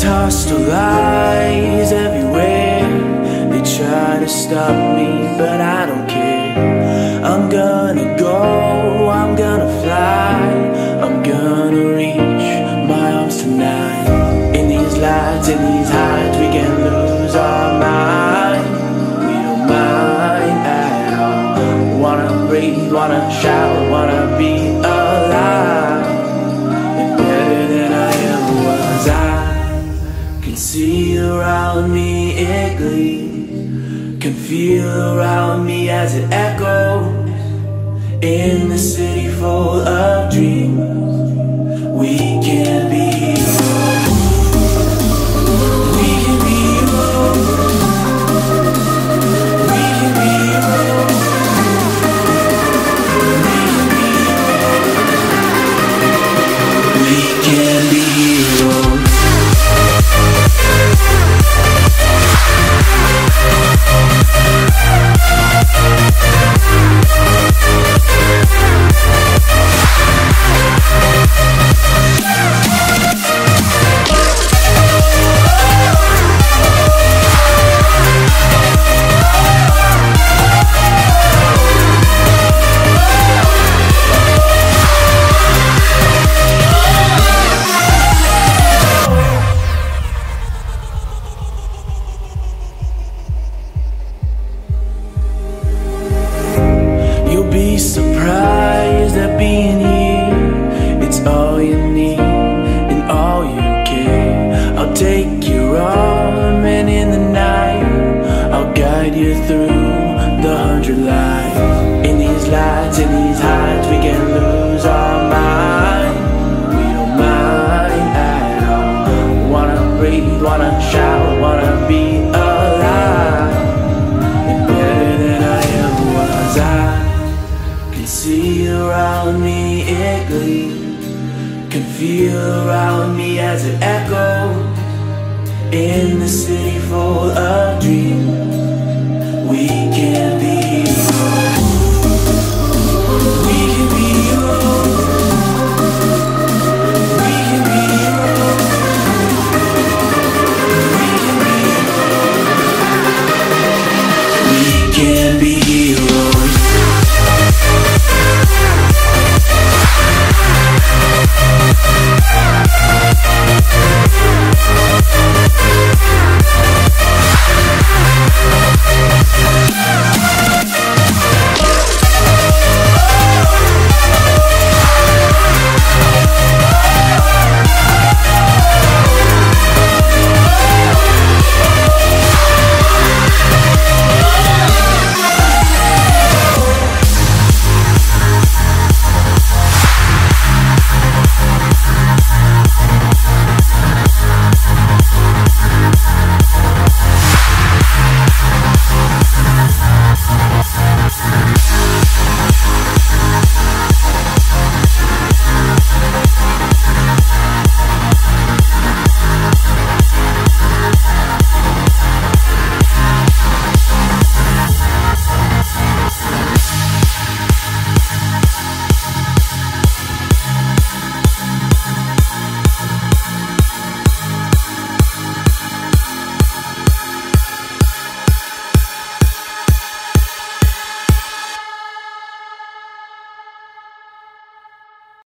These hostile eyes everywhere. They try to stop me, but I don't care. I'm gonna go, I'm gonna fly. I'm gonna reach my arms tonight. In these lights, in these heights We can lose our mind. We don't mind at all. Wanna breathe, wanna shout, Can feel around me as it echoes In the city full of dreams. We take your arm and in the night, I'll guide you through the hundred lights. In these lights, in these heights, we can lose our mind. We don't mind at all. Wanna breathe, wanna shout, wanna be alive. And better than I ever was. I can see around me it gleams Can feel around me as it echoes in the city full of dreams.